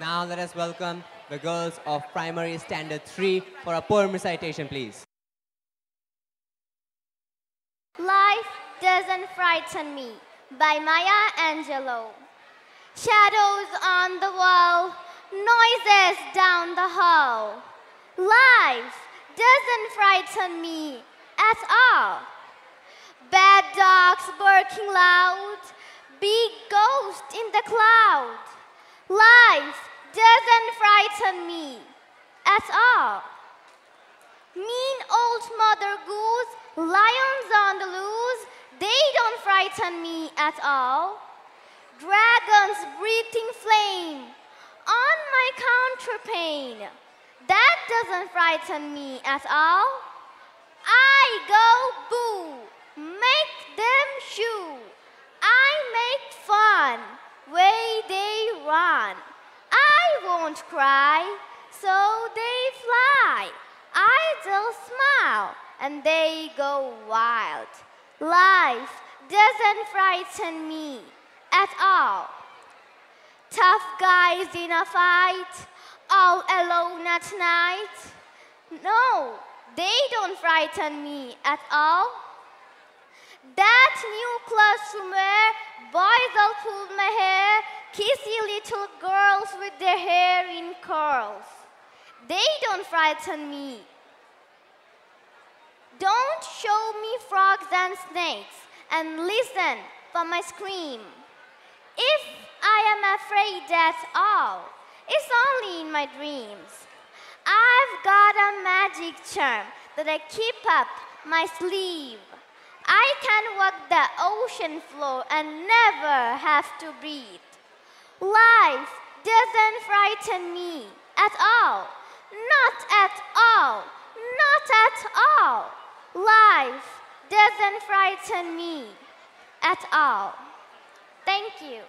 Now let us welcome the girls of Primary Standard 3 for a poem recitation, please. Life doesn't frighten me by Maya Angelou. Shadows on the wall, noises down the hall. Life doesn't frighten me at all. Bad dogs barking loud, big ghost in the cloud. Doesn't frighten me at all. Mean old mother goose, lions on the loose, they don't frighten me at all. Dragons breathing flame on my counterpane, that doesn't frighten me at all. I go boo, make them shoo. I make fun, way they run. I won't cry, so they fly. I just smile, and they go wild. Life doesn't frighten me at all. Tough guys in a fight, all alone at night. No, they don't frighten me at all. That new classroom where boys all pull my hair, kissy little girls with their hair in curls. They don't frighten me. Don't show me frogs and snakes and listen for my scream. If I am afraid at all, it's only in my dreams. I've got a magic charm that I keep up my sleeve. I can walk the ocean floor and never have to breathe. Doesn't frighten me at all. Not at all. Not at all. Life doesn't frighten me at all. Thank you.